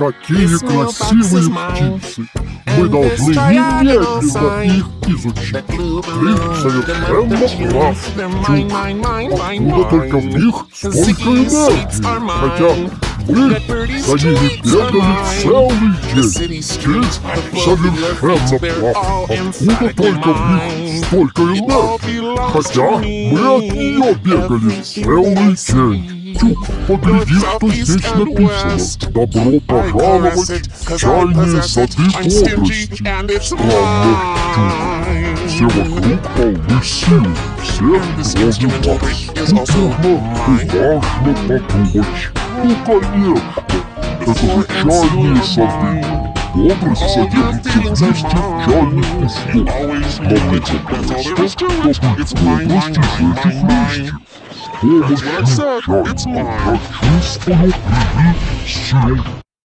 Какие красивые птицы! Мы должны немедленно их изучить. Ты совершенно прав, Чук. Откуда только в них столько энергии? Хотя мы за ними бегали целый день. Ты совершенно прав. Откуда только в них столько энергии? Хотя мы от нее бегали целый день. Тюк, погляди, что здесь написано. Добро пожаловать в чайные сады бодрости. Странно, Тюк. Все вокруг полны сил. Всех кроме вас. Тут можно и важно подумать. Ну, конечно. Это же чайные сады. Бодрость содержится вместе в чайных кустах. Но мне кажется, что быть бодрости жить их it's what I said. It's.